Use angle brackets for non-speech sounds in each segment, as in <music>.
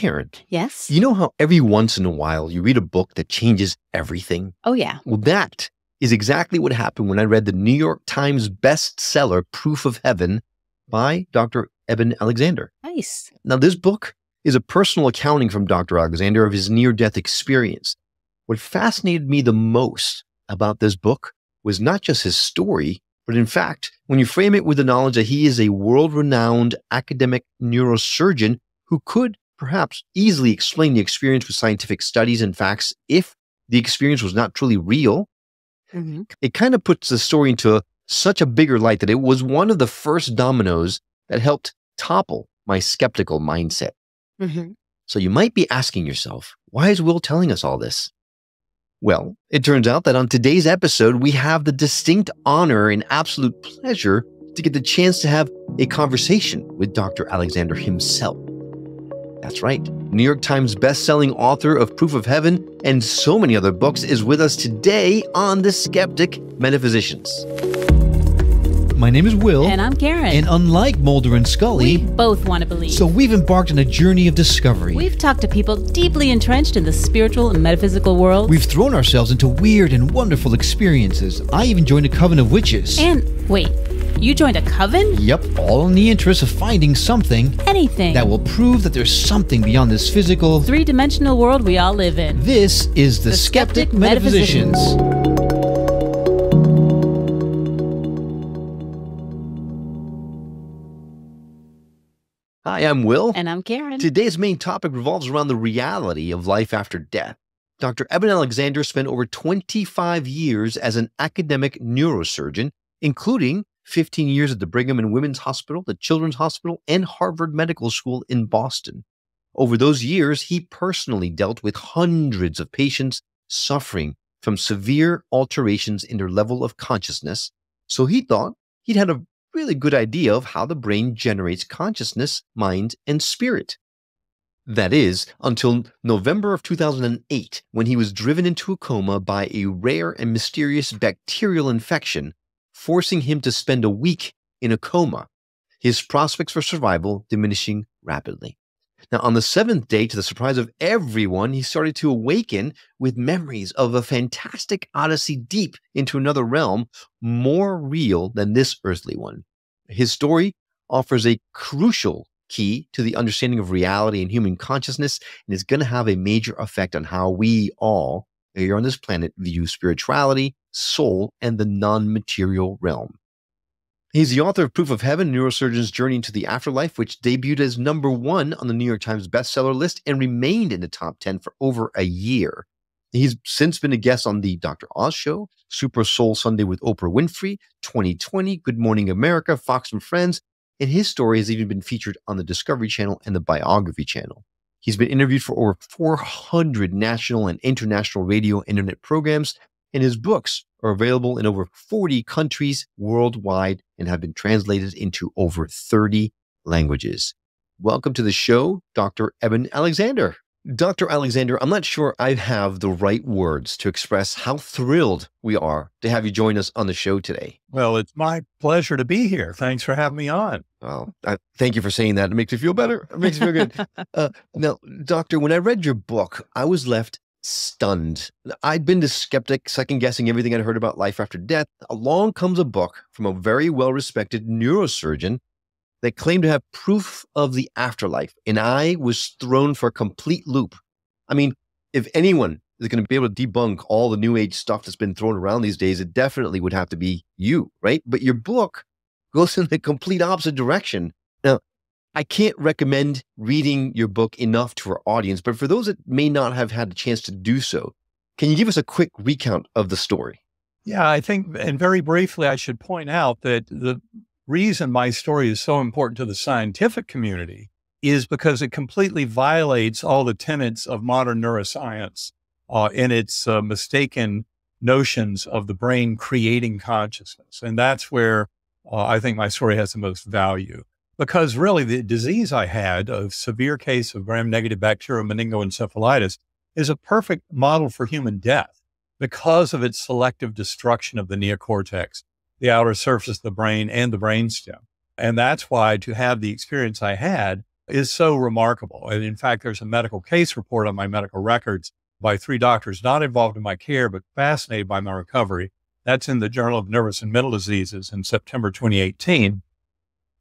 Karen, Yes. you know how every once in a while you read a book that changes everything? Oh, yeah. Well, that is exactly what happened when I read the New York Times bestseller, Proof of Heaven by Dr. Eben Alexander. Nice. Now, this book is a personal accounting from Dr. Alexander of his near death experience. What fascinated me the most about this book was not just his story, but in fact, when you frame it with the knowledge that he is a world renowned academic neurosurgeon who could perhaps easily explain the experience with scientific studies and facts if the experience was not truly real, hmm it kind of puts the story into such a bigger light that it was one of the first dominoes that helped topple my skeptical mindset. hmm So you might be asking yourself, why is Will telling us all this? Well, it turns out that on today's episode, we have the distinct honor and absolute pleasure to get the chance to have a conversation with Dr. Alexander himself. That's right. New York Times bestselling author of Proof of Heaven and so many other books is with us today on The Skeptic Metaphysicians. My name is Will, And I'm Karen. and unlike Mulder and Scully, we Scully, both want to believe. so we've embarked on a journey of discovery. We've talked to people deeply entrenched in the spiritual and metaphysical world. We've thrown ourselves into weird and wonderful experiences. I even joined a coven of witches. and wait, you joined a coven? yep, all in the interest of finding something Anything. that will prove that there's something beyond this physical. three dimensional world we all live in. This is the, The Skeptic, Skeptic Metaphysicians. Hi, I'm Will. And I'm Karen. Today's main topic revolves around the reality of life after death. Dr. Eben Alexander spent over 25 years as an academic neurosurgeon, including 15 years at the Brigham and Women's Hospital, the Children's Hospital, and Harvard Medical School in Boston. Over those years, he personally dealt with hundreds of patients suffering from severe alterations in their level of consciousness. So he thought he'd had a really good idea of how the brain generates consciousness, mind, and spirit. That is, until November of 2008, when he was driven into a coma by a rare and mysterious bacterial infection, forcing him to spend a week in a coma, his prospects for survival diminishing rapidly. Now, on the seventh day, to the surprise of everyone, he started to awaken with memories of a fantastic odyssey deep into another realm, more real than this earthly one. His story offers a crucial key to the understanding of reality and human consciousness and is going to have a major effect on how we all here on this planet view spirituality, soul, and the non material realm. He's the author of Proof of Heaven, Neurosurgeon's Journey into the Afterlife, which debuted as number one on the New York Times bestseller list and remained in the top 10 for over a year. He's since been a guest on the Dr. Oz Show, Super Soul Sunday with Oprah Winfrey, 2020, Good Morning America, Fox and Friends, and his story has even been featured on the Discovery Channel and the Biography Channel. He's been interviewed for over 400 national and international radio internet programs, and his books are available in over 40 countries worldwide and have been translated into over 30 languages. Welcome to the show, Dr. Eben Alexander. Dr. Alexander, I'm not sure I have the right words to express how thrilled we are to have you join us on the show today. Well, it's my pleasure to be here. Thanks for having me on. Well, I, thank you for saying that. It makes me feel better. It makes me feel good. <laughs> Uh, now, Doctor, when I read your book, I was left stunned. I'd been the skeptic, second guessing everything I'd heard about life after death. Along comes a book from a very well respected neurosurgeon that claimed to have proof of the afterlife. And I was thrown for a complete loop. I mean, if anyone is going to be able to debunk all the new age stuff that's been thrown around these days, it definitely would have to be you, right? But your book goes <laughs> in the complete opposite direction. Now, I can't recommend reading your book enough to our audience, but for those that may not have had a chance to do so, can you give us a quick recount of the story? Yeah, I think, and very briefly, I should point out that the reason my story is so important to the scientific community is because it completely violates all the tenets of modern neuroscience uh, in its uh, mistaken notions of the brain creating consciousness. And that's where uh, I think my story has the most value. Because really, the disease I had, a severe case of gram negative bacterial meningoencephalitis, is a perfect model for human death because of its selective destruction of the neocortex, the outer surface of the brain, and the brainstem. And that's why to have the experience I had is so remarkable. And in fact, there's a medical case report on my medical records by three doctors not involved in my care, but fascinated by my recovery. That's in the Journal of Nervous and Mental Diseases in September 2018.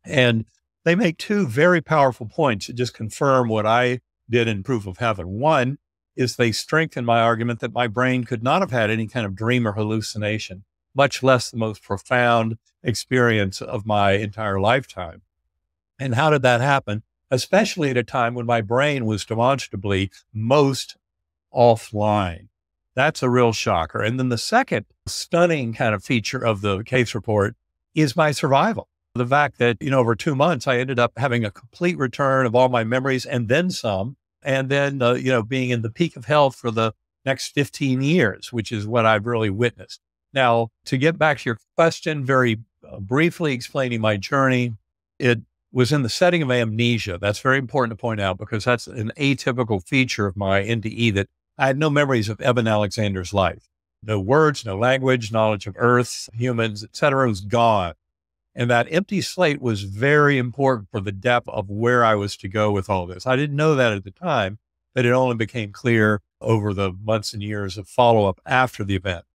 And they make two very powerful points that just confirm what I did in Proof of Heaven. One is they strengthen my argument that my brain could not have had any kind of dream or hallucination, much less the most profound experience of my entire lifetime. And how did that happen? Especially at a time when my brain was demonstrably most offline. That's a real shocker. And then the second stunning kind of feature of the case report is my survival. The fact that, you know, over two months, I ended up having a complete return of all my memories and then some. And then, uh, you know, being in the peak of health for the next 15 years, which is what I've really witnessed. Now, to get back to your question, very uh, briefly explaining my journey, it was in the setting of amnesia. That's very important to point out because that's an atypical feature of my NDE that I had no memories of Eben Alexander's life. No words, no language, knowledge of Earth, humans, etc. was gone. And that empty slate was very important for the depth of where I was to go with all this. I didn't know that at the time, but it only became clear over the months and years of follow up after the event.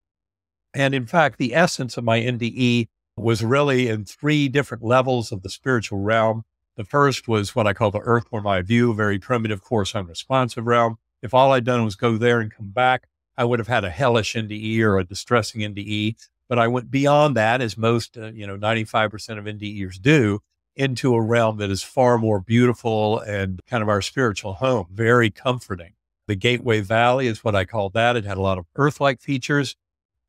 And in fact, the essence of my NDE was really in three different levels of the spiritual realm. The first was what I call the earth earthworm eye view, very primitive, coarse, unresponsive realm. If all I'd done was go there and come back, I would have had a hellish NDE or a distressing NDE. But I went beyond that, as most, uh, you know, 95% of NDEers do, into a realm that is far more beautiful and kind of our spiritual home, very comforting. The Gateway Valley is what I call that. It had a lot of earth like features.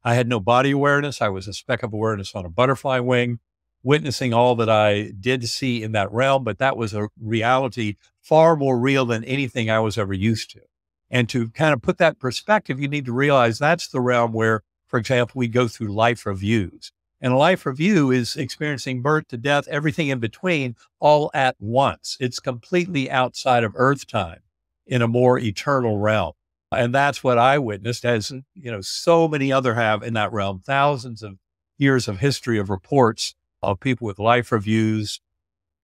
I had no body awareness. I was a speck of awareness on a butterfly wing, witnessing all that I did see in that realm. But that was a reality far more real than anything I was ever used to. And to kind of put that perspective, you need to realize that's the realm where, for example, we go through life reviews. And a life review is experiencing birth to death, everything in between, all at once. It's completely outside of Earth time in a more eternal realm. And that's what I witnessed, as you know, so many other have in that realm. Thousands of years of history of reports of people with life reviews.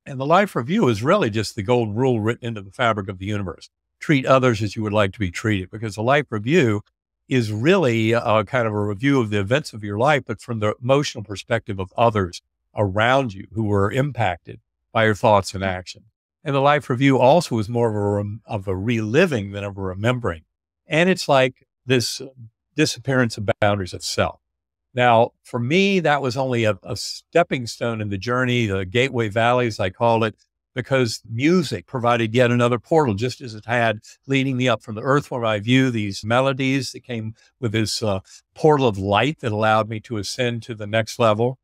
And the life review is really just the golden rule written into the fabric of the universe treat others as you would like to be treated because a life review is really a kind of a review of the events of your life, but from the emotional perspective of others around you who were impacted by your thoughts and mm. action. And the life review also is more of a, of a reliving than of a remembering. And it's like this disappearance of boundaries of self. Now, for me, that was only a, a stepping stone in the journey, the gateway valleys, I call it, because music provided yet another portal, just as it had leading me up from the earth where I view these melodies that came with this uh, portal of light that allowed me to ascend to the next level.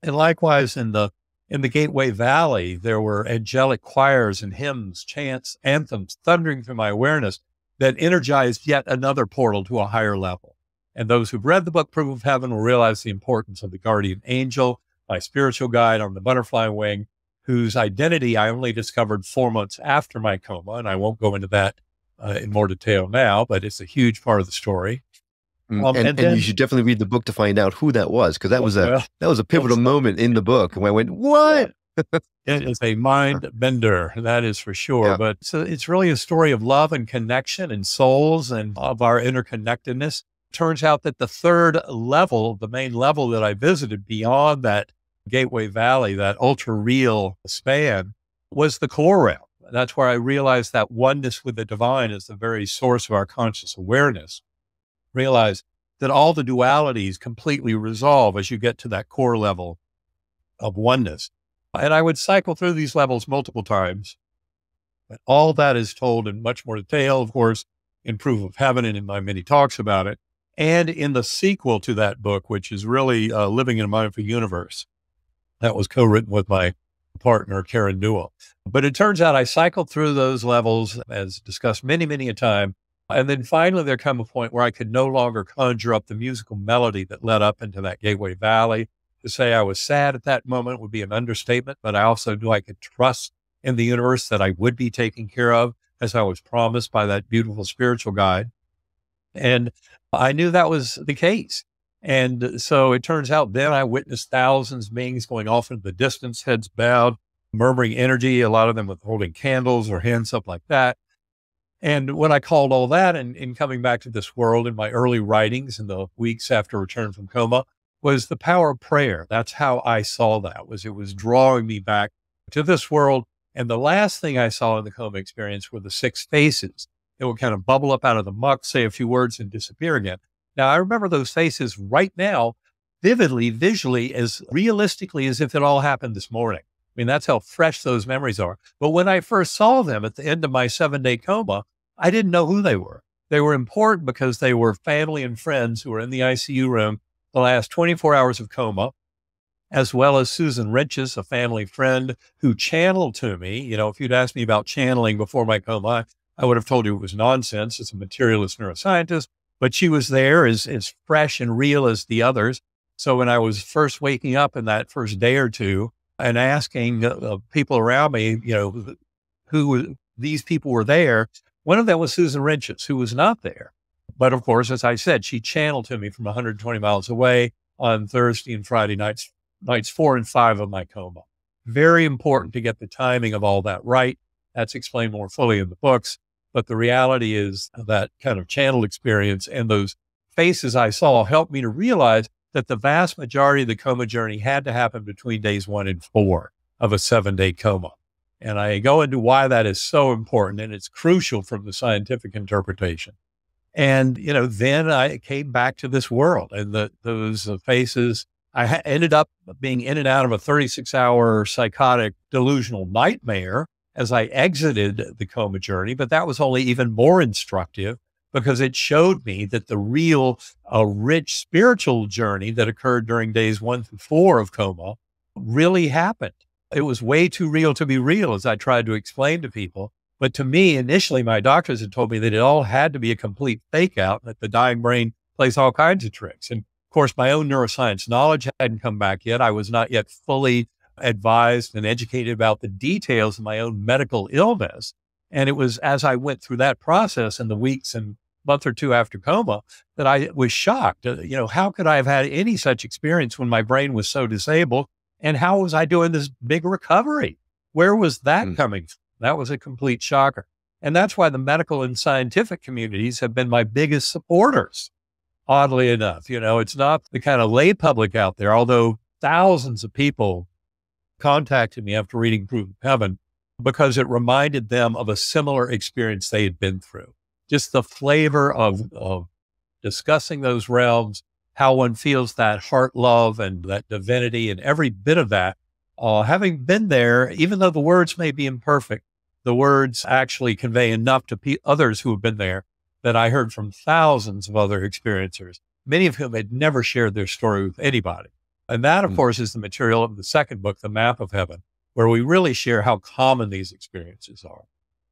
And likewise in the in the Gateway Valley, there were angelic choirs and hymns, chants, anthems thundering through my awareness that energized yet another portal to a higher level. And those who've read the book Proof of Heaven will realize the importance of the guardian angel, my spiritual guide on the butterfly wing, whose identity I only discovered four months after my coma. And I won't go into that uh, in more detail now, but it's a huge part of the story. Mm, um, and, and, then, you should definitely read the book to find out who that was, because that was a well, that was a pivotal moment in the book. And I went, "What?" It is a <laughs> mind bender, that is for sure. Yeah. But so it's really a story of love and connection and souls and of our interconnectedness. Turns out that the third level, the main level that I visited beyond that Gateway Valley, that ultra real span, was the core realm. That's where I realized that oneness with the divine is the very source of our conscious awareness. Realize that all the dualities completely resolve as you get to that core level of oneness. And I would cycle through these levels multiple times. But all that is told in much more detail, of course, in Proof of Heaven and in my many talks about it, and in the sequel to that book, which is really uh, Living in a Mindful Universe. That was co-written with my partner, Karen Newell. But it turns out I cycled through those levels as discussed many, many a time. And then finally there come a point where I could no longer conjure up the musical melody that led up into that Gateway Valley. To say I was sad at that moment would be an understatement, but I also knew I could trust in the universe that I would be taken care of as I was promised by that beautiful spiritual guide. And I knew that was the case. And so it turns out then I witnessed thousands of beings going off into the distance, heads bowed, murmuring energy, a lot of them with holding candles or hands up like that. And when I called all that and in coming back to this world in my early writings in the weeks after return from coma was the power of prayer. That's how I saw that was it was drawing me back to this world. And the last thing I saw in the coma experience were the six faces. It would kind of bubble up out of the muck, say a few words and disappear again. Now I remember those faces right now vividly, visually, as realistically as if it all happened this morning. I mean, that's how fresh those memories are. But when I first saw them at the end of my seven day coma, I didn't know who they were. They were important because they were family and friends who were in the ICU room the last 24 hours of coma, as well as Susan Reintjes, a family friend who channeled to me. You know, if you'd asked me about channeling before my coma, I would have told you it was nonsense. It's a materialist neuroscientist, but she was there as, as fresh and real as the others. So when I was first waking up in that first day or two, and asking uh, people around me, you know, who these people were there. One of them was Susan Reintjes, who was not there. But of course, as I said, she channeled to me from 120 miles away on Thursday and Friday nights, nights four and five of my coma. Very important to get the timing of all that right. That's explained more fully in the books. But the reality is that kind of channel experience and those faces I saw helped me to realize that the vast majority of the coma journey had to happen between days one and four of a seven day coma. And I go into why that is so important and it's crucial from the scientific interpretation. And, you know, then I came back to this world and the, those uh, faces, I ha- ended up being in and out of a 36 hour psychotic delusional nightmare as I exited the coma journey, but that was only even more instructive because it showed me that the real, uh, rich spiritual journey that occurred during days one through four of coma really happened. It was way too real to be real, as I tried to explain to people. But to me, initially, my doctors had told me that it all had to be a complete fake out, that the dying brain plays all kinds of tricks. And of course, my own neuroscience knowledge hadn't come back yet. I was not yet fully advised and educated about the details of my own medical illness. And it was as I went through that process in the weeks and month or two after coma that I was shocked. Uh, you know, how could I have had any such experience when my brain was so disabled? And how was I doing this big recovery? Where was that mm. coming from? That was a complete shocker. And that's why the medical and scientific communities have been my biggest supporters. Oddly enough, you know, it's not the kind of lay public out there, although thousands of people contacted me after reading Proof of Heaven because it reminded them of a similar experience they had been through just the flavor of, of discussing those realms, how one feels that heart love and that divinity and every bit of that. Uh, having been there, even though the words may be imperfect, the words actually convey enough to pe- others who have been there that I heard from thousands of other experiencers, many of whom had never shared their story with anybody. And that, of mm. course, is the material of the second book, The Map of Heaven, where we really share how common these experiences are.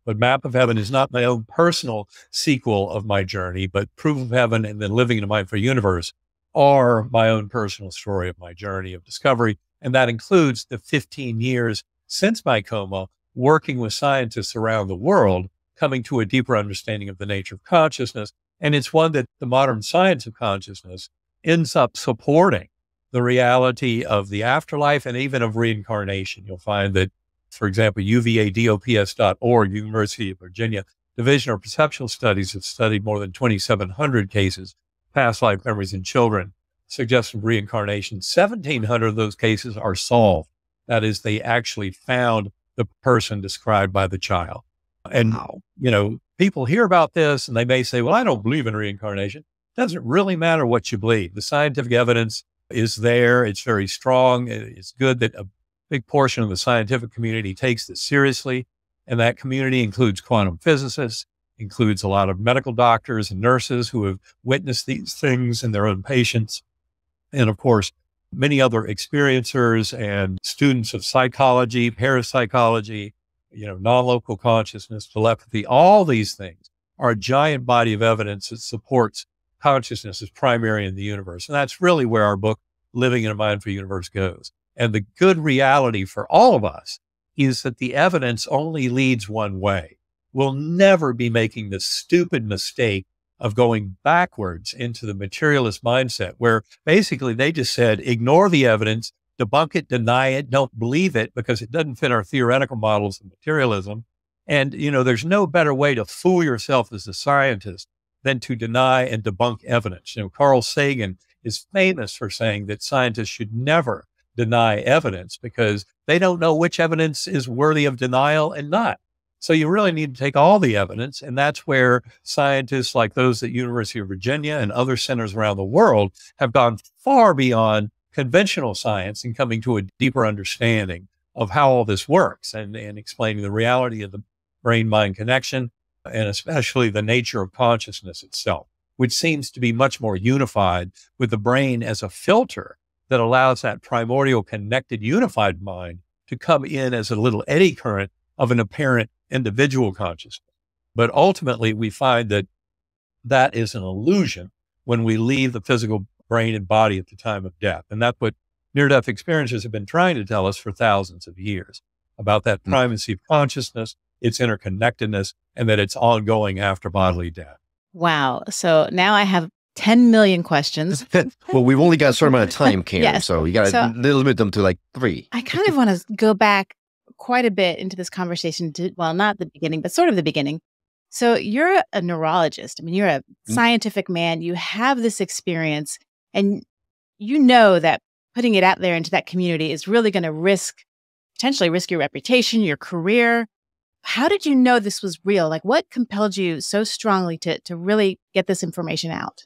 But Map of Heaven is not my own personal sequel of my journey, but Proof of Heaven and then Living in a Mindful Universe are my own personal story of my journey of discovery. And that includes the 15 years since my coma, working with scientists around the world, coming to a deeper understanding of the nature of consciousness. And it's one that the modern science of consciousness ends up supporting the reality of the afterlife and even of reincarnation. You'll find that for example, UVADOPS.org, University of Virginia Division of Perceptual Studies have studied more than 2,700 cases, past life memories in children, suggestive reincarnation. 1,700 of those cases are solved. That is, they actually found the person described by the child. And, wow. you know, people hear about this and they may say, well, I don't believe in reincarnation. It doesn't really matter what you believe. The scientific evidence is there. It's very strong. It's good that a big portion of the scientific community takes this seriously. And that community includes quantum physicists, includes a lot of medical doctors and nurses who have witnessed these things in their own patients. And of course, many other experiencers and students of psychology, parapsychology, you know, non-local consciousness, telepathy, all these things are a giant body of evidence that supports consciousness as primary in the universe. And that's really where our book, Living in a Mindful Universe goes. And the good reality for all of us is that the evidence only leads one way. We'll never be making the stupid mistake of going backwards into the materialist mindset, where basically they just said, ignore the evidence, debunk it, deny it, don't believe it because it doesn't fit our theoretical models of materialism. And, you know, there's no better way to fool yourself as a scientist than to deny and debunk evidence. You know, Carl Sagan is famous for saying that scientists should never deny evidence because they don't know which evidence is worthy of denial and not. So you really need to take all the evidence. And that's where scientists like those at University of Virginia and other centers around the world have gone far beyond conventional science and coming to a deeper understanding of how all this works and, and explaining the reality of the brain mind connection and especially the nature of consciousness itself, which seems to be much more unified with the brain as a filter that allows that primordial connected unified mind to come in as a little eddy current of an apparent individual consciousness. But ultimately, we find that that is an illusion when we leave the physical brain and body at the time of death. And that's what near death experiences have been trying to tell us for thousands of years about that hmm. primacy of consciousness, its interconnectedness, and that it's ongoing after bodily death. Wow. So now I have 10 million questions. well, we've only got a certain amount of time, <laughs> Karen. yes. So you got to so limit them to like three. I kind of want to go back quite a bit into this conversation to, well, not the beginning, but sort of the beginning. So you're a neurologist. I mean, you're a mm. scientific man. You have this experience and you know that putting it out there into that community is really going to risk, potentially risk your reputation, your career. How did you know this was real? Like what compelled you so strongly to, to really get this information out?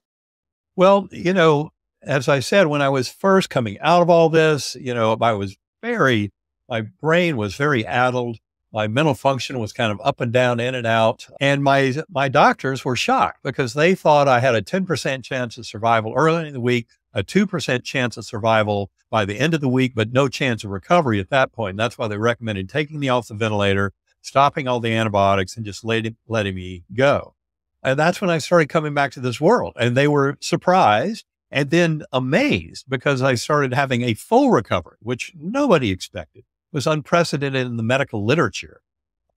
Well, you know, as I said, when I was first coming out of all this, you know, I was very my brain was very addled. My mental function was kind of up and down, in and out. And my, my doctors were shocked because they thought I had a 10% chance of survival early in the week, a 2% chance of survival by the end of the week, but no chance of recovery at that point. That's why they recommended taking me off the ventilator, stopping all the antibiotics, and just letting, letting me go. And that's when I started coming back to this world. And they were surprised and then amazed because I started having a full recovery, which nobody expected was unprecedented in the medical literature.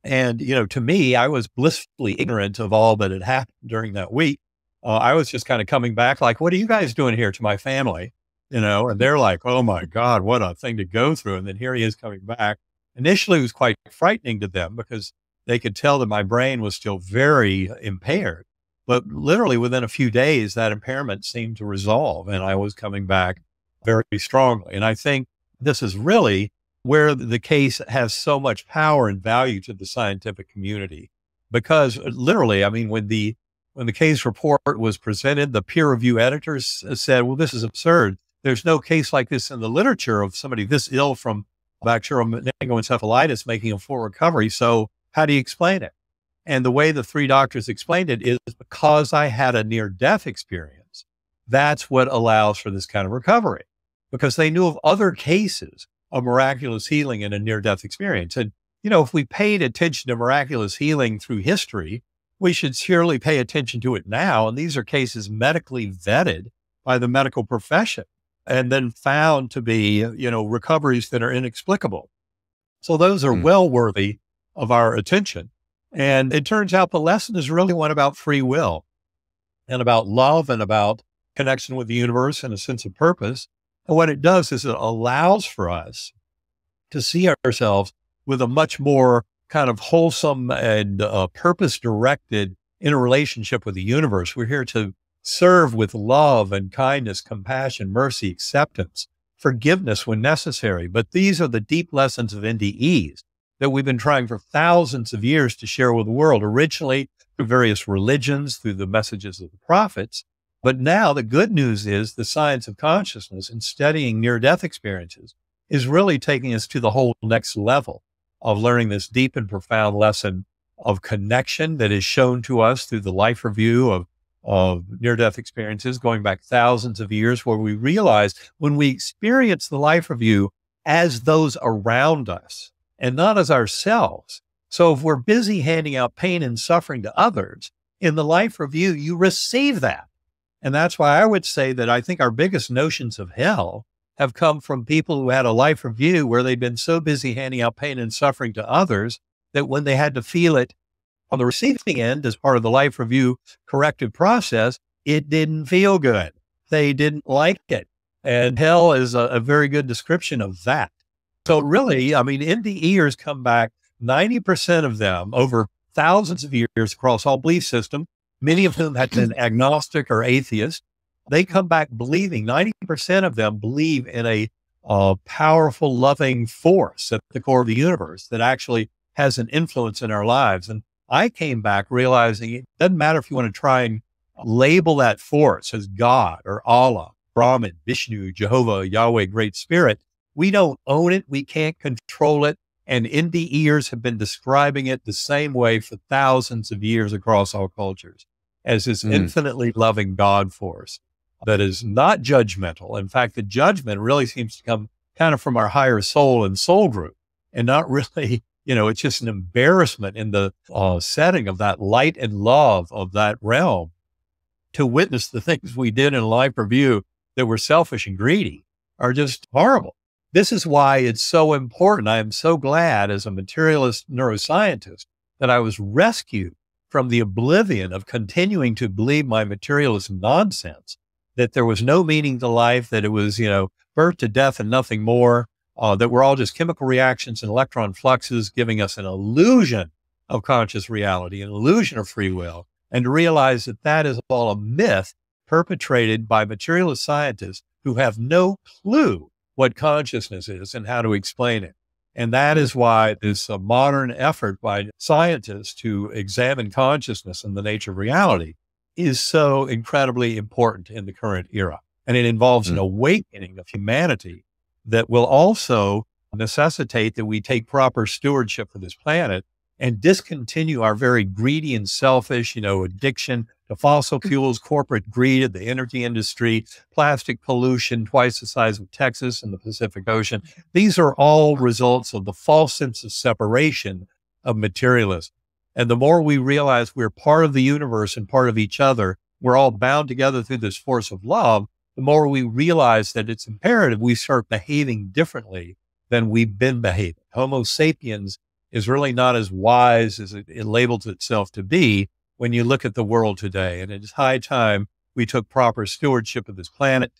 And, you know, to me, I was blissfully ignorant of all that had happened during that week. Uh, I was just kind of coming back like, what are you guys doing here to my family? You know, and they're like, oh my God, what a thing to go through. And then here he is coming back. Initially, it was quite frightening to them because they could tell that my brain was still very impaired. But literally within a few days, that impairment seemed to resolve and I was coming back very strongly. And I think this is really where the case has so much power and value to the scientific community. Because uh, literally, I mean, when the when the case report was presented, the peer review editors uh, said, "Well, this is absurd. There's no case like this in the literature of somebody this ill from bacterial meningoencephalitis making a full recovery. So, how do you explain it?" And the way the three doctors explained it is because I had a near death experience. That's what allows for this kind of recovery because they knew of other cases a miraculous healing and a near death experience. And, you know, if we paid attention to miraculous healing through history, we should surely pay attention to it now. And these are cases medically vetted by the medical profession and then found to be, you know, recoveries that are inexplicable. So those are mm. well worthy of our attention. And it turns out the lesson is really one about free will and about love and about connection with the universe and a sense of purpose. And what it does is it allows for us to see ourselves with a much more kind of wholesome and uh, purpose directed interrelationship with the universe. We're here to serve with love and kindness, compassion, mercy, acceptance, forgiveness when necessary. But these are the deep lessons of NDEs that we've been trying for thousands of years to share with the world, originally through various religions, through the messages of the prophets, but now the good news is the science of consciousness and studying near death experiences is really taking us to the whole next level of learning this deep and profound lesson of connection that is shown to us through the life review of, of near death experiences going back thousands of years, where we realize when we experience the life review as those around us and not as ourselves. So if we're busy handing out pain and suffering to others, in the life review, you receive that. And that's why I would say that I think our biggest notions of hell have come from people who had a life review where they'd been so busy handing out pain and suffering to others that when they had to feel it on the receiving end as part of the life review corrective process, it didn't feel good. They didn't like it. And hell is a, a very good description of that. So really, I mean, in the NDEers come back 90% of them over thousands of years across all belief systems, many of whom had been agnostic or atheist. They come back believing 90% of them believe in a uh, powerful, loving force at the core of the universe that actually has an influence in our lives. And I came back realizing it doesn't matter if you want to try and label that force as God or Allah, Brahman, Vishnu, Jehovah, Yahweh, Great Spirit. We don't own it. We can't control it. And NDEers have been describing it the same way for thousands of years across all cultures as this mm. infinitely loving God force that is not judgmental. In fact, the judgment really seems to come kind of from our higher soul and soul group and not <laughs> really, you know, it's just an embarrassment in the uh, setting of that light and love of that realm to witness the things we did in life review that were selfish and greedy are just horrible. This is why it's so important. I am so glad as a materialist neuroscientist that I was rescued from the oblivion of continuing to believe my materialist nonsense, that there was no meaning to life, that it was, you know, birth to death and nothing more, uh, that we're all just chemical reactions and electron fluxes giving us an illusion of conscious reality, an illusion of free will, and to realize that that is all a myth perpetrated by materialist scientists who have no clue what consciousness is and how to explain it. And that is why this uh, modern effort by scientists to examine consciousness and the nature of reality is so incredibly important in the current era. And it involves mm. an awakening of humanity that will also necessitate that we take proper stewardship for this planet and discontinue our very greedy and selfish, you know, addiction to fossil mm. fuels, corporate greed of the energy industry, plastic pollution twice the size of Texas and the Pacific Ocean. These are all results of the false sense of separation of materialism. And the more we realize we're part of the universe and part of each other, we're all bound together through this force of love, the more we realize that it's imperative we start behaving differently than we've been behaving. Homo sapiens is really not as wise as it, it labels itself to be when you look at the world today. And it is high time we took proper stewardship of this planet,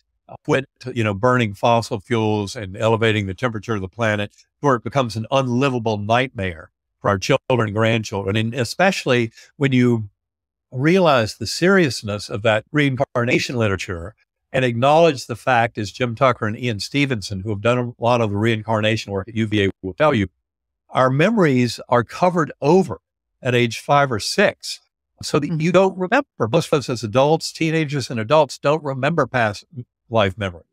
quit, you know, burning fossil fuels and elevating the temperature of the planet, where it becomes an unlivable nightmare for our children and grandchildren. And especially when you realize the seriousness of that reincarnation literature and acknowledge the fact, as Jim Tucker and Ian Stevenson, who have done a lot of the reincarnation work at UVA, will tell you, our memories are covered over at age five or six. So that you don't remember. Most of us as adults, teenagers and adults don't remember past life memories,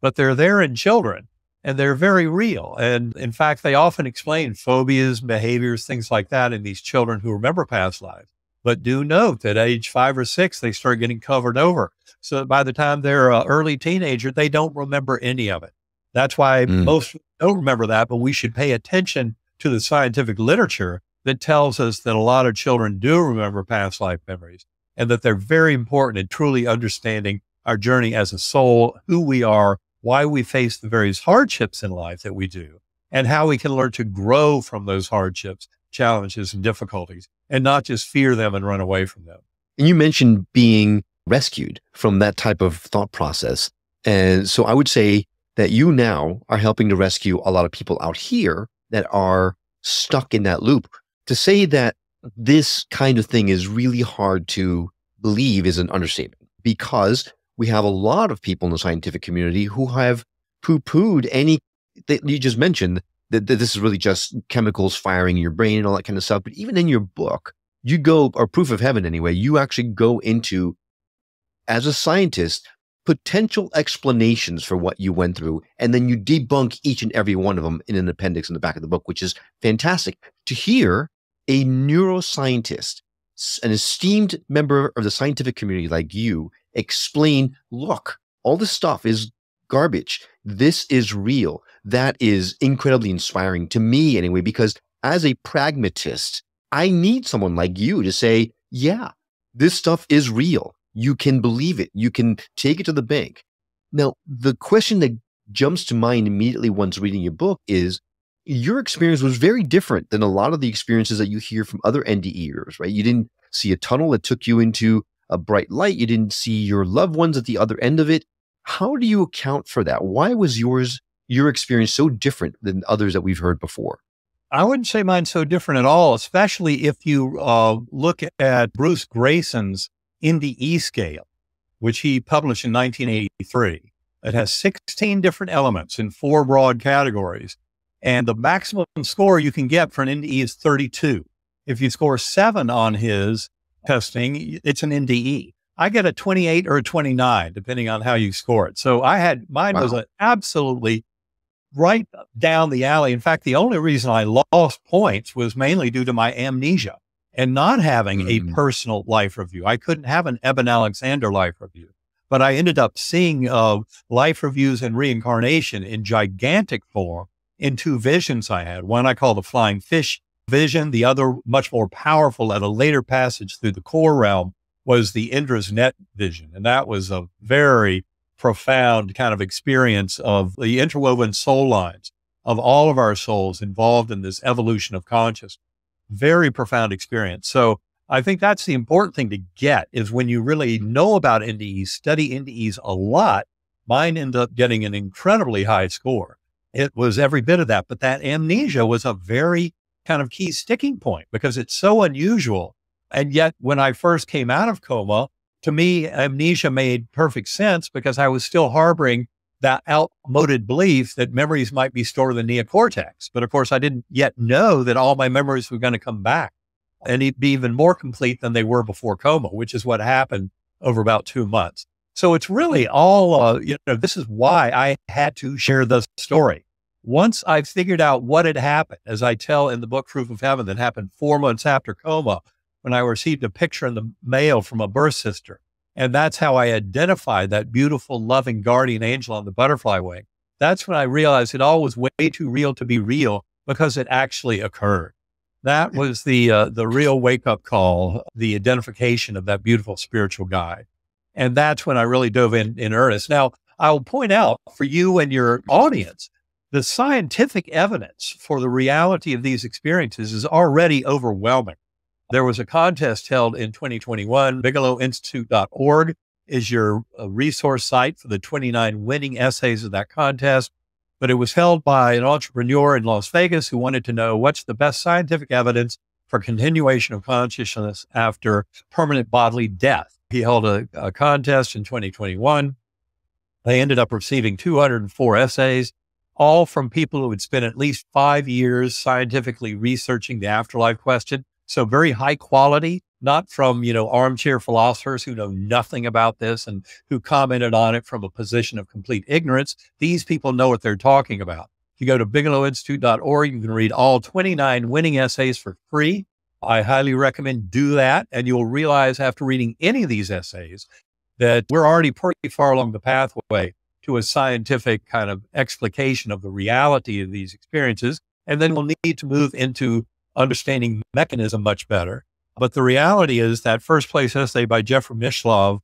but they're there in children and they're very real. And in fact, they often explain phobias, behaviors, things like that in these children who remember past lives. But do note that at age five or six, they start getting covered over. So by the time they're an early teenager, they don't remember any of it. That's why mm. most don't remember that, but we should pay attention to the scientific literature that tells us that a lot of children do remember past life memories and that they're very important in truly understanding our journey as a soul, who we are, why we face the various hardships in life that we do, and how we can learn to grow from those hardships, challenges, and difficulties, and not just fear them and run away from them. And you mentioned being rescued from that type of thought process. And so I would say that you now are helping to rescue a lot of people out here that are stuck in that loop. To say that mm-hmm. this kind of thing is really hard to believe is an understatement because we have a lot of people in the scientific community who have poo pooed any that you just mentioned that, that this is really just chemicals firing in your brain and all that kind of stuff. But even in your book, you go, or proof of heaven anyway, you actually go into, as a scientist, potential explanations for what you went through, and then you debunk each and every one of them in an appendix in the back of the book, which is fantastic to hear a neuroscientist, an esteemed member of the scientific community like you, explain look, all this stuff is garbage. This is real. That is incredibly inspiring to me, anyway, because as a pragmatist, I need someone like you to say, yeah, this stuff is real. You can believe it. You can take it to the bank. Now, the question that jumps to mind immediately once reading your book is your experience was very different than a lot of the experiences that you hear from other NDEers, right? You didn't see a tunnel that took you into a bright light. You didn't see your loved ones at the other end of it. How do you account for that? Why was yours, your experience so different than others that we've heard before? I wouldn't say mine's so different at all, especially if you uh, look at Bruce Greyson's NDE scale, which he published in 1983. It has 16 different elements in four broad categories. And the maximum score you can get for an NDE is 32. If you score seven on his testing, it's an NDE. I get a 28 or a 29, depending on how you score it. So I had mine wow. was an absolutely right down the alley. In fact, the only reason I lost points was mainly due to my amnesia and not having mm. a personal life review. I couldn't have an Eben Alexander life review, but I ended up seeing uh, life reviews and reincarnation in gigantic form in two visions I had. One I call the flying fish vision, the other, much more powerful at a later passage through the core realm, was the Indra's net vision. And that was a very profound kind of experience of the interwoven soul lines of all of our souls involved in this evolution of consciousness. Very profound experience. So I think that's the important thing to get is when you really know about NDEs, study NDEs a lot. Mine ended up getting an incredibly high score. It was every bit of that, but that amnesia was a very kind of key sticking point because it's so unusual. And yet, when I first came out of coma, to me, amnesia made perfect sense because I was still harboring that outmoded belief that memories might be stored in the neocortex. But of course, I didn't yet know that all my memories were going to come back and be even more complete than they were before coma, which is what happened over about two months. So it's really all, uh, you know, this is why I had to share the story. Once I figured out what had happened, as I tell in the book Proof of Heaven, that happened four months after coma, when I received a picture in the mail from a birth sister. And that's how I identified that beautiful, loving guardian angel on the butterfly wing. That's when I realized it all was way too real to be real because it actually occurred. That was the uh, the real wake up call, the identification of that beautiful spiritual guide, and that's when I really dove in in earnest. Now I'll point out for you and your audience, the scientific evidence for the reality of these experiences is already overwhelming. There was a contest held in 2021. BigelowInstitute.org is your uh, resource site for the 29 winning essays of that contest. But it was held by an entrepreneur in Las Vegas who wanted to know what's the best scientific evidence for continuation of consciousness after permanent bodily death. He held a, a contest in 2021. They ended up receiving 204 essays, all from people who had spent at least five years scientifically researching the afterlife question so very high quality, not from, you know, armchair philosophers who know nothing about this and who commented on it from a position of complete ignorance. These people know what they're talking about. If you go to bigelowinstitute.org, you can read all 29 winning essays for free. I highly recommend do that. And you'll realize after reading any of these essays that we're already pretty far along the pathway to a scientific kind of explication of the reality of these experiences. And then we'll need to move into understanding mechanism much better. But the reality is that first place essay by Jeffrey Mishlove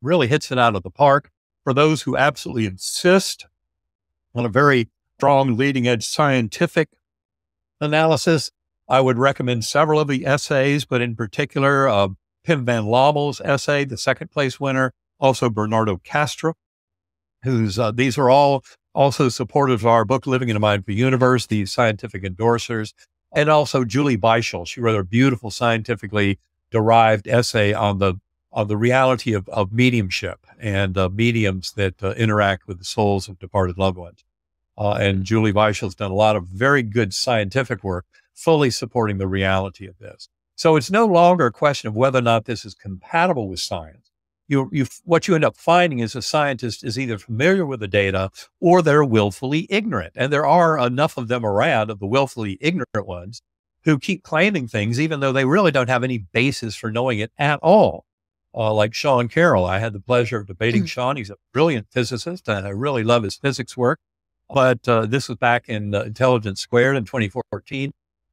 really hits it out of the park. For those who absolutely insist on a very strong leading edge scientific analysis, I would recommend several of the essays, but in particular, uh, Pim van Lommel's essay, the second place winner, also Bernardo Kastrup, who's uh, these are all also supporters of our book, Living in a Mindful Universe, these scientific endorsers and also Julie Beischel. She wrote a beautiful scientifically derived essay on the on the reality of, of mediumship and uh, mediums that uh, interact with the souls of departed loved ones. Uh, and Julie Beischel's done a lot of very good scientific work, fully supporting the reality of this. So it's no longer a question of whether or not this is compatible with science you, you, what you end up finding is a scientist is either familiar with the data or they're willfully ignorant. And there are enough of them around of the willfully ignorant ones who keep claiming things, even though they really don't have any basis for knowing it at all. Uh, like Sean Carroll. I had the pleasure of debating mm. Sean. He's a brilliant physicist and I really love his physics work. But uh, this was back in uh, Intelligence Squared in 2014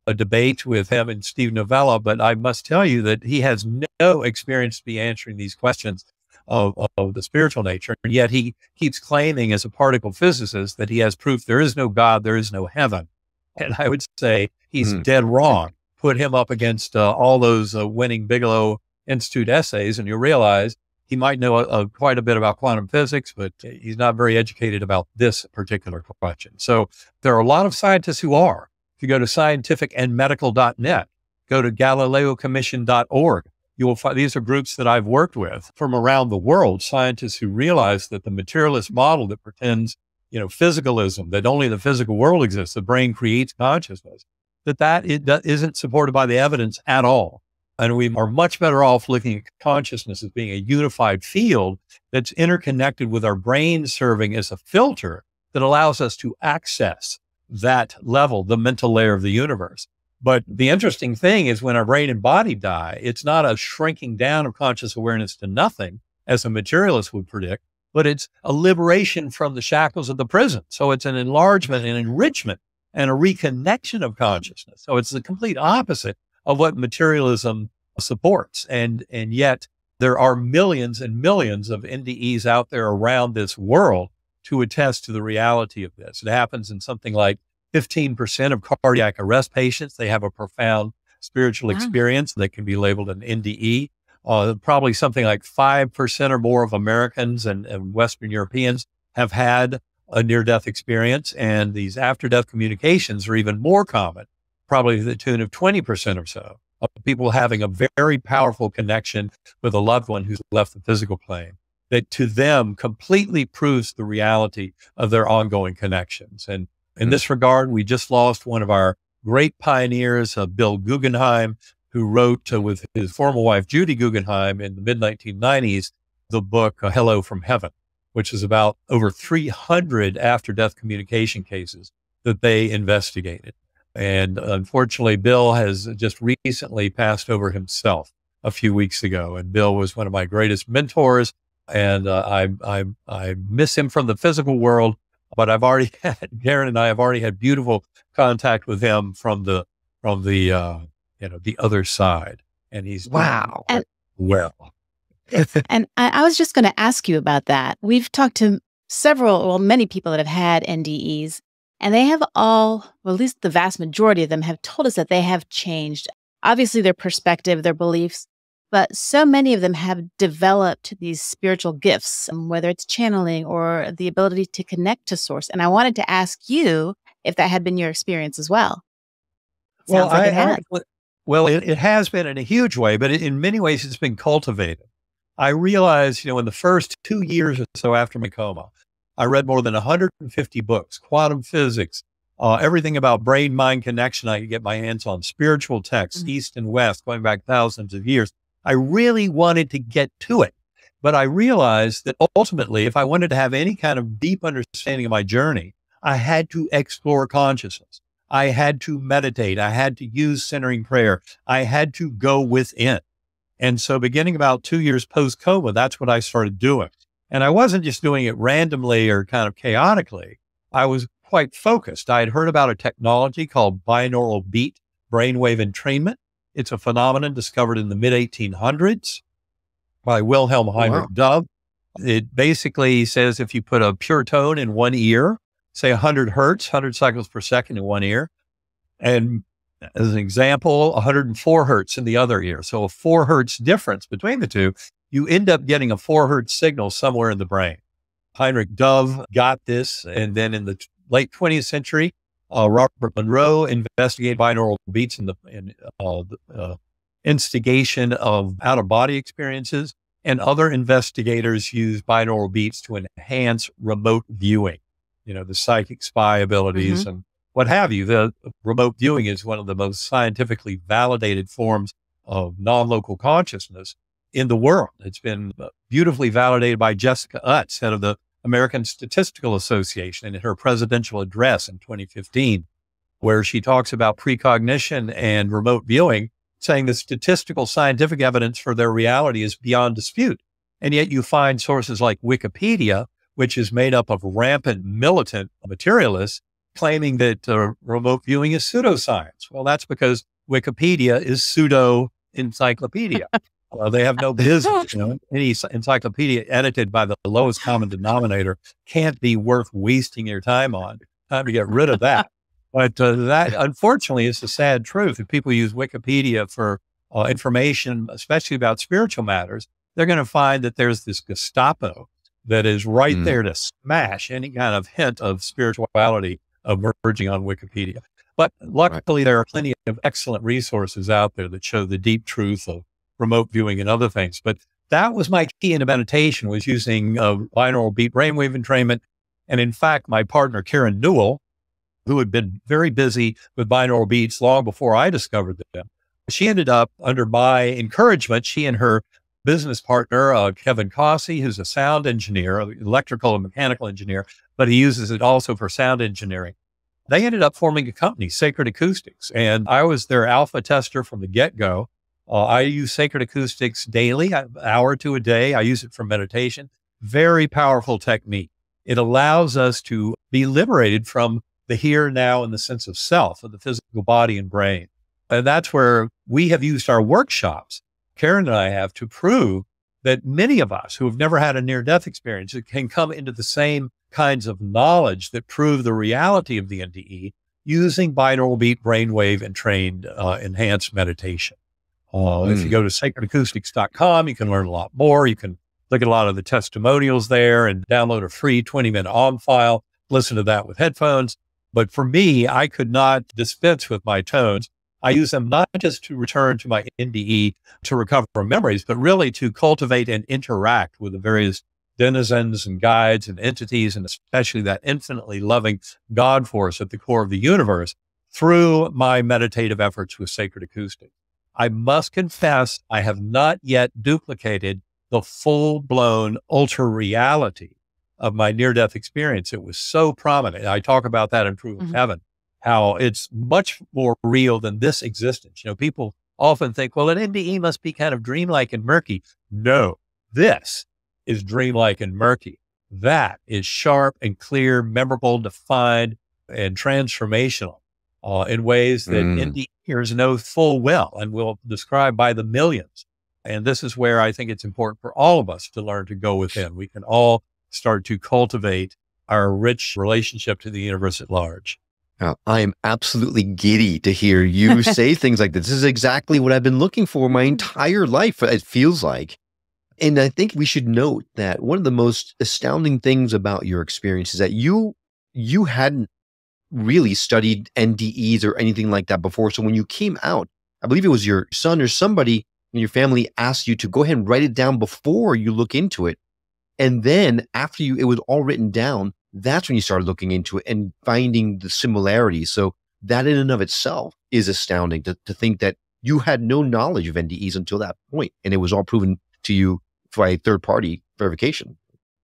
a debate with him and Steve Novella, but I must tell you that he has no experience to be answering these questions of, of the spiritual nature. And yet he keeps claiming as a particle physicist that he has proof there is no God, there is no heaven. And I would say he's mm. dead wrong. Put him up against uh, all those uh, winning Bigelow Institute essays, and you realize he might know quite a bit about quantum physics, but he's not very educated about this particular question. So there are a lot of scientists who are. If you go to scientificandmedical.net, go to galileocommission.org, you will find these are groups that I've worked with from around the world, scientists who realize that the materialist model that pretends, you know, physicalism, that only the physical world exists, the brain creates consciousness, that that it isn't supported by the evidence at all. And we are much better off looking at consciousness as being a unified field that's interconnected with our brain serving as a filter that allows us to access that level, the mental layer of the universe. But the interesting thing is when our brain and body die, it's not a shrinking down of conscious awareness to nothing, as a materialist would predict, but it's a liberation from the shackles of the prison. So it's an enlargement and enrichment and a reconnection of consciousness. So it's the complete opposite of what materialism supports. And, and yet there are millions and millions of NDEs out there around this world to attest to the reality of this. It happens in something like 15% of cardiac arrest patients, they have a profound spiritual wow. experience that can be labeled an NDE. Uh, probably something like 5% or more of Americans and, and Western Europeans have had a near death experience. And these after death communications are even more common, probably to the tune of 20% or so of people having a very powerful connection with a loved one who's left the physical plane that to them completely proves the reality of their ongoing connections. And in this regard, we just lost one of our great pioneers, uh, Bill Guggenheim, who wrote uh, with his former wife, Judy Guggenheim, in the mid 1990s, the book uh, Hello from Heaven, which is about over 300 after death communication cases that they investigated. And unfortunately, Bill has just recently passed over himself a few weeks ago. And Bill was one of my greatest mentors. And uh, I, I, I miss him from the physical world, but I've already <laughs> had Karen and I have already had beautiful contact with him from the from the uh, you know the other side, and he's wow and, well. <laughs> and I, I was just going to ask you about that. We've talked to several, well, many people that have had NDEs, and they have all, well, at least the vast majority of them have told us that they have changed. Obviously, their perspective, their beliefs, but so many of them have developed these spiritual gifts, um, whether it's channeling or the ability to connect to source. And I wanted to ask you if that had been your experience as well. well, like I, I, well, it, it, has been in a huge way, but it, in many ways, it's been cultivated. I realized, you know, in the first two years or so after my coma, I read more than 150 books, quantum physics, uh, everything about brain mind connection I could get my hands on, spiritual texts, mm-hmm. East and West, going back thousands of years. I really wanted to get to it. But I realized that ultimately, if I wanted to have any kind of deep understanding of my journey, I had to explore consciousness. I had to meditate. I had to use centering prayer. I had to go within. And so, beginning about two years post coma, that's what I started doing. And I wasn't just doing it randomly or kind of chaotically. I was quite focused. I had heard about a technology called binaural beat brainwave entrainment. It's a phenomenon discovered in the mid 1800s by Wilhelm oh, Heinrich oh, wow. Dove. It basically says if you put a pure tone in one ear, say 100 hertz, 100 cycles per second in one ear, and as an example, 104 hertz in the other ear. So a four hertz difference between the two, you end up getting a four hertz signal somewhere in the brain. Heinrich Dove got this. And then in the late 20th century, uh, Robert Monroe investigated binaural beats in the in, uh, uh, instigation of out of body experiences, and other investigators use binaural beats to enhance remote viewing. You know, the psychic spy abilities mm-hmm. and what have you. The remote viewing is one of the most scientifically validated forms of non-local consciousness in the world. It's been uh, beautifully validated by Jessica Utts, head of the American Statistical Association in her presidential address in 2015, where she talks about precognition and remote viewing, saying the statistical scientific evidence for their reality is beyond dispute. And yet you find sources like Wikipedia, which is made up of rampant militant materialists, claiming that uh, remote viewing is pseudoscience. Well, that's because Wikipedia is pseudo encyclopedia. <laughs> Well, they have no business. <laughs> You know, any encyclopedia edited by the lowest common denominator can't be worth wasting your time on. Time to get rid of that. But uh, that, <laughs> unfortunately, is the sad truth. If people use Wikipedia for uh, information, especially about spiritual matters, they're going to find that there's this Gestapo that is right Mm. there to smash any kind of hint of spirituality emerging on Wikipedia. But luckily, there are plenty of excellent resources out there that show the deep truth of remote viewing and other things. But that was my key into meditation was using uh, binaural beat brainwave entrainment. And in fact, my partner, Karen Newell, who had been very busy with binaural beats long before I discovered them, she ended up under my encouragement, she and her business partner, uh, Kevin Kossi, who's a sound engineer, electrical and mechanical engineer, but he uses it also for sound engineering. They ended up forming a company, Sacred Acoustics, and I was their alpha tester from the get go. Uh, I use Sacred Acoustics daily, an hour to a day. I use it for meditation. Very powerful technique. It allows us to be liberated from the here, now, and the sense of self, of the physical body and brain. And that's where we have used our workshops, Karen and I have, to prove that many of us who have never had a near death experience can come into the same kinds of knowledge that prove the reality of the NDE using binaural beat brainwave entrainment uh, enhanced meditation. Uh, If you Mm. go to sacredacoustics.com, you can learn a lot more. You can look at a lot of the testimonials there and download a free 20 minute OM file, listen to that with headphones. But for me, I could not dispense with my tones. I use them not just to return to my NDE to recover from memories, but really to cultivate and interact with the various denizens and guides and entities, and especially that infinitely loving God force at the core of the universe through my meditative efforts with sacred acoustics. I must confess, I have not yet duplicated the full blown ultra reality of my near death experience. It was so prominent. I talk about that in Proof of Mhm. Heaven, how it's much more real than this existence. You know, people often think, well, an NDE must be kind of dreamlike and murky. No, this is dreamlike and murky. That is sharp and clear, memorable, defined, and transformational uh, in ways that Mm. NDEers know full well and will describe by the millions. And this is where I think it's important for all of us to learn to go within. We can all start to cultivate our rich relationship to the universe at large. Now, I am absolutely giddy to hear you <laughs> say things like this. This is exactly what I've been looking for my entire life, it feels like. And I think we should note that one of the most astounding things about your experience is that you you hadn't really studied NDEs or anything like that before. So when you came out, I believe it was your son or somebody in your family asked you to go ahead and write it down before you look into it. And then after you it was all written down, that's when you started looking into it and finding the similarities. So that in and of itself is astounding to, to think that you had no knowledge of NDEs until that point, and it was all proven to you by third party verification.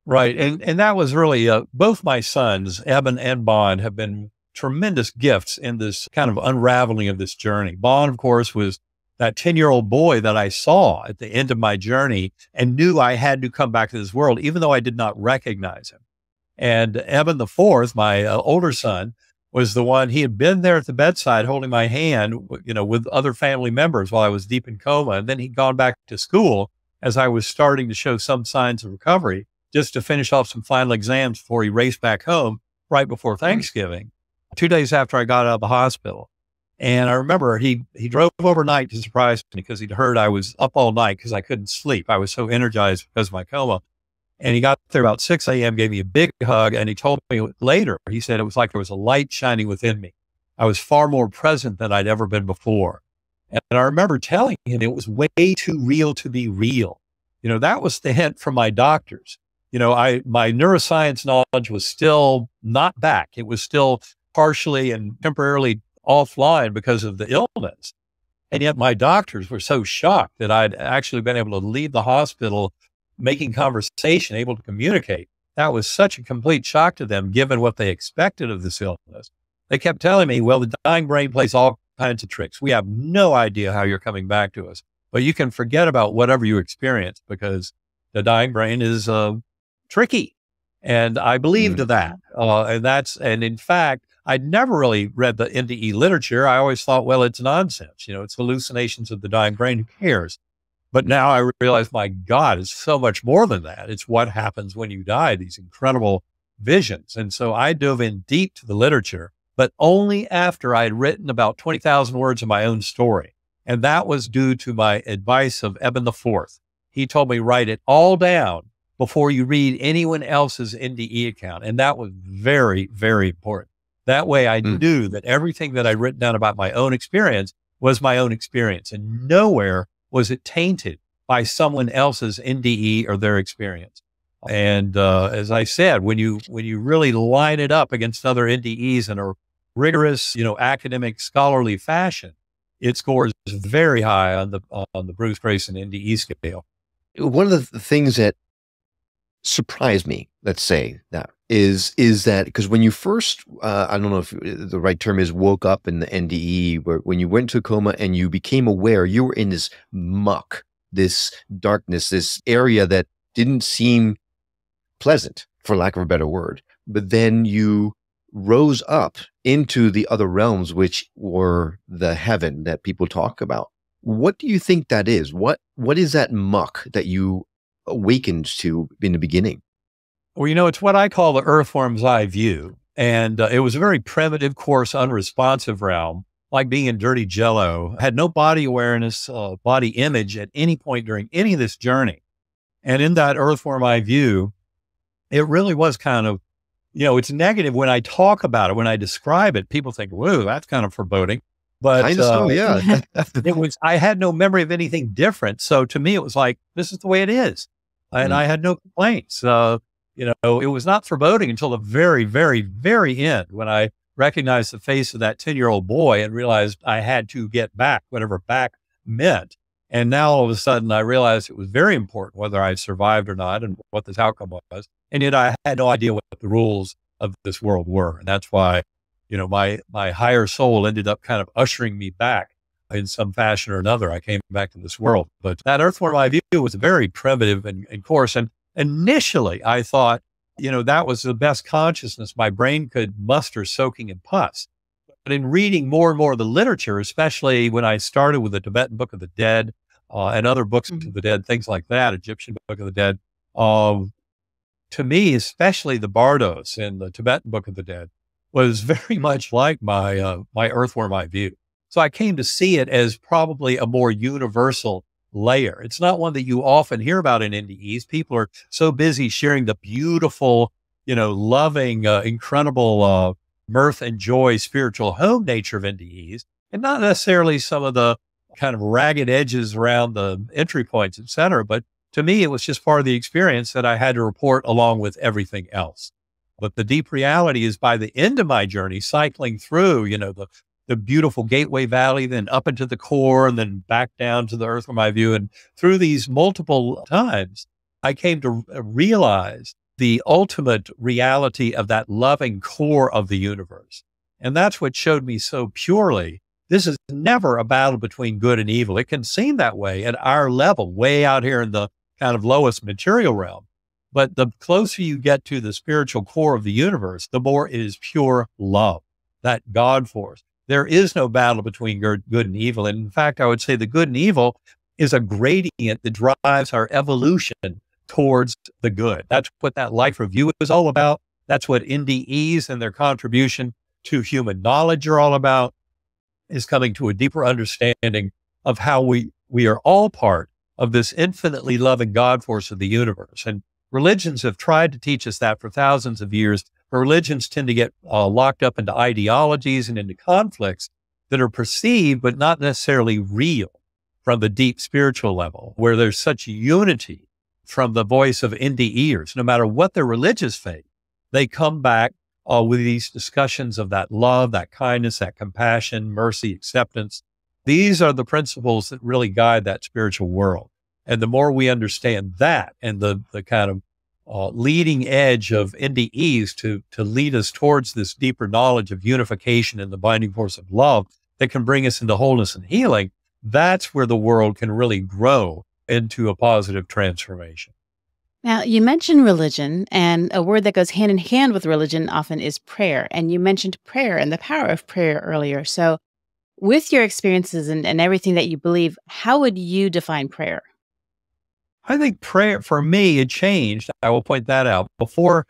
Right. And and that was really uh, both my sons, Eben and Bond, have been tremendous gifts in this kind of unraveling of this journey. Bond, of course, was that 10 year old boy that I saw at the end of my journey and knew I had to come back to this world, even though I did not recognize him. And Eben the fourth, my uh, older son, was the one he had been there at the bedside holding my hand, you know, with other family members while I was deep in coma. And then he'd gone back to school as I was starting to show some signs of recovery just to finish off some final exams before he raced back home right before Thanksgiving, two days after I got out of the hospital. And I remember he, he drove overnight to surprise me because he'd heard I was up all night because I couldn't sleep. I was so energized because of my coma. And he got there about 6 a.m., gave me a big hug, and he told me later, he said it was like there was a light shining within me. I was far more present than I'd ever been before. And I remember telling him it was way too real to be real. You know, that was the hint from my doctors. You know, I my neuroscience knowledge was still not back. It was still partially and temporarily offline because of the illness. And yet my doctors were so shocked that I'd actually been able to leave the hospital making conversation, able to communicate. That was such a complete shock to them, given what they expected of this illness. They kept telling me, well, the dying brain plays all kinds of tricks. We have no idea how you're coming back to us, but you can forget about whatever you experience because the dying brain is uh, tricky. And I believed that. Uh, and that's, and in fact, I'd never really read the NDE literature. I always thought, well, it's nonsense. You know, it's hallucinations of the dying brain. Who cares? But now I realize, my God, it's so much more than that. It's what happens when you die, these incredible visions. And so I dove in deep to the literature, but only after I had written about 20,000 words of my own story. And that was due to my advice of Eben the Fourth. he told me write it all down before you read anyone else's NDE account. And that was very, very important. That way I mm. knew that everything that I'd written down about my own experience was my own experience and nowhere was it tainted by someone else's NDE or their experience. And uh, as I said, when you when you really line it up against other NDEs in a rigorous, you know, academic scholarly fashion, it scores very high on the on the Bruce Greyson NDE scale. One of the things that surprised me, let's say that is is that because when you first, uh, I don't know if the right term is woke up in the NDE, where when you went to a coma and you became aware, you were in this muck, this darkness, this area that didn't seem pleasant, for lack of a better word. But then you rose up into the other realms, which were the heaven that people talk about. What do you think that is? What what is that muck that you awakened to in the beginning? Well, you know, it's what I call the earthworm's eye view. And uh, it was a very primitive, coarse, unresponsive realm, like being in dirty jello, had no body awareness, uh, body image at any point during any of this journey. And in that earthworm eye view, it really was kind of, you know, it's negative when I talk about it, when I describe it, people think, whoa, that's kind of foreboding. But uh, so, yeah. <laughs> it was, I had no memory of anything different. So to me, it was like, this is the way it is. And mm. I had no complaints. Uh, you know, it was not foreboding until the very, very, very end when I recognized the face of that 10 year old boy and realized I had to get back, whatever back meant. And now all of a sudden I realized it was very important whether I survived or not and what this outcome was. And yet I had no idea what the rules of this world were. And that's why, you know, my, my higher soul ended up kind of ushering me back in some fashion or another. I came back to this world. But that earthworm eye view was very primitive and, and coarse. And initially I thought, you know, that was the best consciousness my brain could muster soaking in pus. But in reading more and more of the literature, especially when I started with the Tibetan Book of the Dead uh, and other books mm-hmm. of the dead, things like that, Egyptian Book of the Dead, um, to me, especially the Bardos in the Tibetan Book of the Dead, was <laughs> very much like my uh, my earthworm eye view. So I came to see it as probably a more universal layer. It's not one that you often hear about in NDEs. People are so busy sharing the beautiful, you know, loving, uh, incredible uh, mirth and joy, spiritual home nature of NDEs, and not necessarily some of the kind of ragged edges around the entry points, et cetera. But to me, it was just part of the experience that I had to report along with everything else. But the deep reality is by the end of my journey, cycling through, you know, the, the beautiful Gateway Valley, then up into the core and then back down to the Earth from my view. And through these multiple times, I came to realize the ultimate reality of that loving core of the universe. And that's what showed me so purely this is never a battle between good and evil. It can seem that way at our level, way out here in the kind of lowest material realm. But the closer you get to the spiritual core of the universe, the more it is pure love, that God force. There is no battle between good, and evil. And in fact, I would say the good and evil is a gradient that drives our evolution towards the good. That's what that life review is all about. That's what NDEs and their contribution to human knowledge are all about, is coming to a deeper understanding of how we, we are all part of this infinitely loving God force of the universe. And religions have tried to teach us that for thousands of years. Religions tend to get uh, locked up into ideologies and into conflicts that are perceived, but not necessarily real from the deep spiritual level, where there's such unity from the voice of NDEers, no matter what their religious faith, they come back uh, with these discussions of that love, that kindness, that compassion, mercy, acceptance, these are the principles that really guide that spiritual world. And the more we understand that and the, the kind of uh, leading edge of NDEs to, to lead us towards this deeper knowledge of unification and the binding force of love that can bring us into wholeness and healing, that's where the world can really grow into a positive transformation. Now, you mentioned religion, and a word that goes hand in hand with religion often is prayer. And you mentioned prayer and the power of prayer earlier. So, with your experiences and, and everything that you believe, how would you define prayer? I think prayer for me, it changed. I will point that out. Before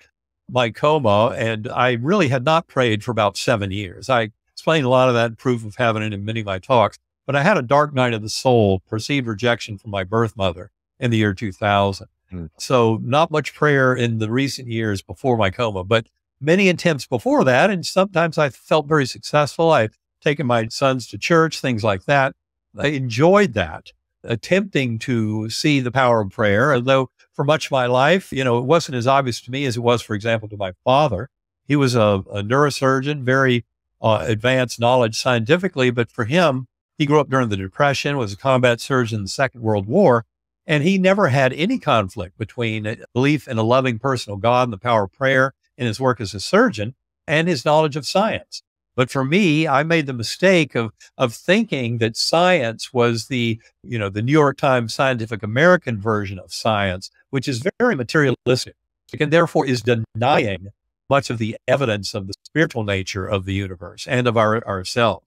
my coma, and I really had not prayed for about seven years. I explained a lot of that Proof of Heaven in many of my talks, but I had a dark night of the soul, perceived rejection from my birth mother. in the year 2000. Mm. So not much prayer in the recent years before my coma, but many attempts before that. And sometimes I felt very successful. I've taken my sons to church, things like that. I enjoyed that, attempting to see the power of prayer. Although for much of my life, you know, it wasn't as obvious to me as it was, for example, to my father. He was a, a neurosurgeon, very uh, advanced knowledge scientifically, but for him, he grew up during the Depression, was a combat surgeon in the Second World War, and he never had any conflict between belief in a loving personal God and the power of prayer in his work as a surgeon and his knowledge of science. But for me, I made the mistake of of thinking that science was the, you know, the New York Times Scientific American version of science, which is very materialistic and therefore is denying much of the evidence of the spiritual nature of the universe and of our ourselves.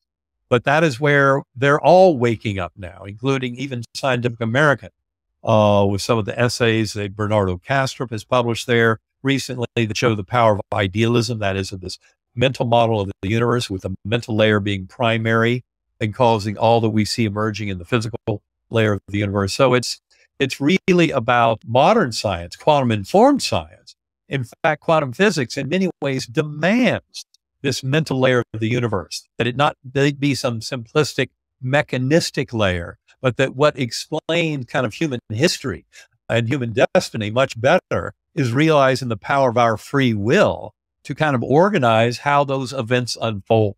But that is where they're all waking up now, including even Scientific American, uh, with some of the essays that Bernardo Kastrup has published there recently that show the power of idealism, that is, of this mental model of the universe, with the mental layer being primary and causing all that we see emerging in the physical layer of the universe. So it's it's really about modern science, quantum informed science. In fact, quantum physics in many ways demands this mental layer of the universe, that it not be some simplistic mechanistic layer, but that what explains kind of human history and human destiny much better is realizing the power of our free will to kind of organize how those events unfold.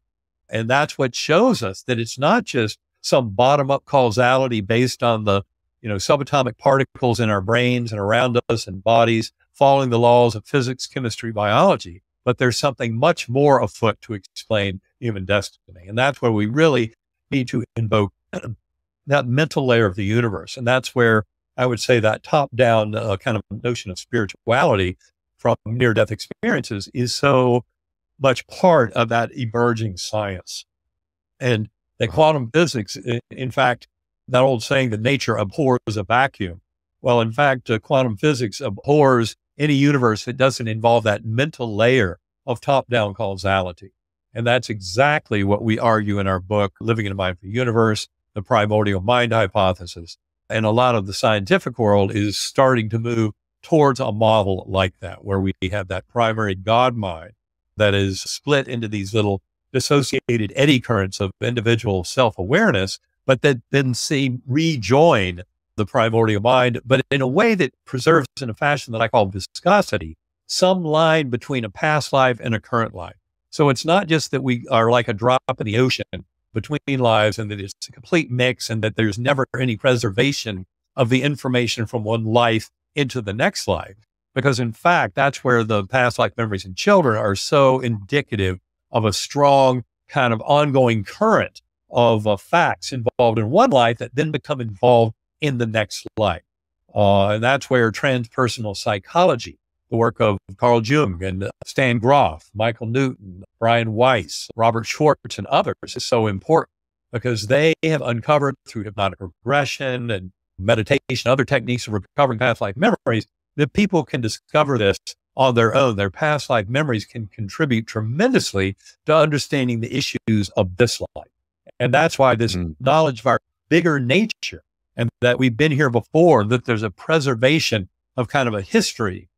And that's what shows us that it's not just some bottom up causality based on the, you know, subatomic particles in our brains and around us and bodies following the laws of physics, chemistry, biology, but there's something much more afoot to explain human destiny. And that's where we really need to invoke <clears throat> that mental layer of the universe. And that's where I would say that top down uh, kind of notion of spirituality from near death experiences is so much part of that emerging science. And that uh-huh. quantum physics, in fact, that old saying that nature abhors a vacuum. Well, in fact, uh, quantum physics abhors any universe that doesn't involve that mental layer of top down causality. And that's exactly what we argue in our book, Living in a Mindful Universe, the primordial mind hypothesis. And a lot of the scientific world is starting to move towards a model like that, where we have that primary God mind that is split into these little dissociated eddy currents of individual self awareness, but that then seem rejoin the primordial mind, but in a way that preserves in a fashion that I call viscosity, some line between a past life and a current life. So it's not just that we are like a drop in the ocean between lives and that it's a complete mix and that there's never any preservation of the information from one life into the next life. Because in fact, that's where the past life memories in children are so indicative of a strong kind of ongoing current of uh, facts involved in one life that then become involved in the next life. Uh, and that's where transpersonal psychology, the work of Carl Jung and uh, Stan Grof, Michael Newton, Brian Weiss, Robert Schwartz, and others is so important because they have uncovered through hypnotic regression and meditation, other techniques of recovering past life memories, that people can discover this on their own. Their past life memories can contribute tremendously to understanding the issues of this life. And that's why this mm. knowledge of our bigger nature and that we've been here before, that there's a preservation of kind of a history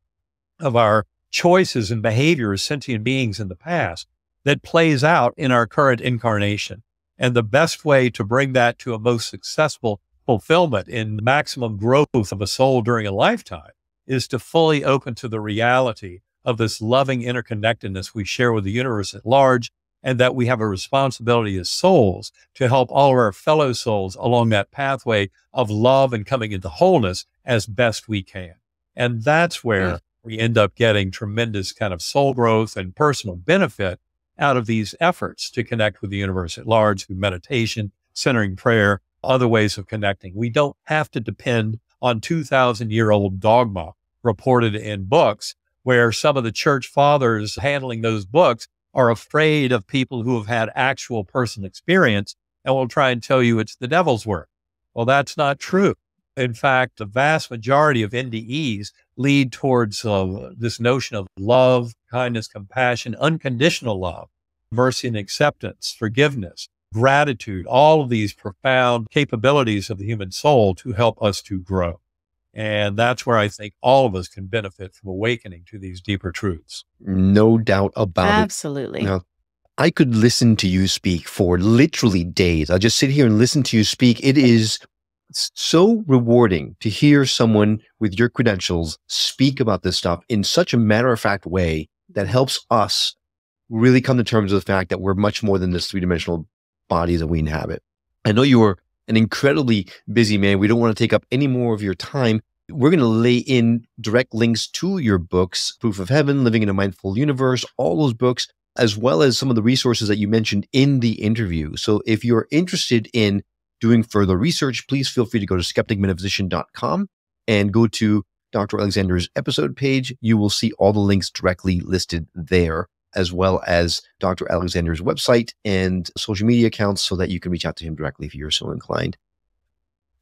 of our choices and behavior as sentient beings in the past that plays out in our current incarnation. And the best way to bring that to a most successful fulfillment in maximum growth of a soul during a lifetime is to fully open to the reality of this loving interconnectedness we share with the universe at large, and that we have a responsibility as souls to help all of our fellow souls along that pathway of love and coming into wholeness as best we can. And that's where yeah. we end up getting tremendous kind of soul growth and personal benefit out of these efforts to connect with the universe at large through meditation, centering prayer, other ways of connecting. We don't have to depend on 2000 year old dogma reported in books where some of the church fathers handling those books are afraid of people who have had actual personal experience and will try and tell you it's the devil's work. Well, that's not true. In fact, the vast majority of NDEs lead towards uh, this notion of love, kindness, compassion, unconditional love, mercy and acceptance, forgiveness, gratitude, all of these profound capabilities of the human soul to help us to grow. And that's where I think all of us can benefit from awakening to these deeper truths. No doubt about Absolutely. it. Now, I could listen to you speak for literally days. I just sit here and listen to you speak. It is so rewarding to hear someone with your credentials speak about this stuff in such a matter of fact way that helps us really come to terms with the fact that we're much more than this three dimensional bodies that we inhabit. I know you are an incredibly busy man. We don't want to take up any more of your time. We're going to lay in direct links to your books, Proof of Heaven, Living in a Mindful Universe, all those books, as well as some of the resources that you mentioned in the interview. So if you're interested in doing further research, please feel free to go to skepticmetaphysician.com and go to Dr. Alexander's episode page. You will see all the links directly listed there as well as Dr. Alexander's website and social media accounts so that you can reach out to him directly if you're so inclined.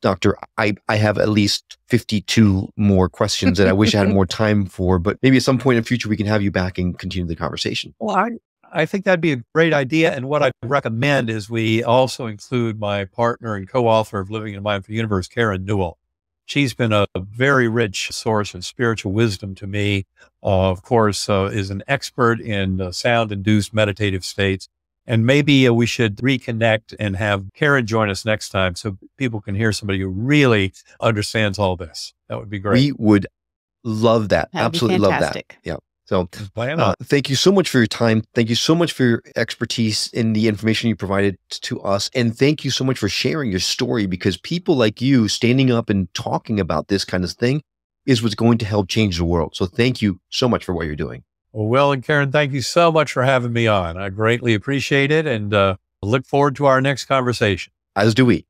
Doctor, I, I have at least 52 more questions that I wish I had <laughs> more time for, but maybe at some point in the future we can have you back and continue the conversation. Well, I, I think that'd be a great idea. And what I recommend is we also include my partner and co author of Living in a Mindful Universe, Karen Newell. She's been a, very rich source of spiritual wisdom to me. Uh, of course, uh, is an expert in uh, sound induced meditative states. And maybe uh, we should reconnect and have Karen join us next time so people can hear somebody who really understands all this. That would be great. We would love that. That'd Absolutely love that. Yeah. So uh, thank you so much for your time. Thank you so much for your expertise in the information you provided to us. And thank you so much for sharing your story because people like you standing up and talking about this kind of thing is what's going to help change the world. So thank you so much for what you're doing. Well, Will and Karen, thank you so much for having me on. I greatly appreciate it and uh, look forward to our next conversation. As do we.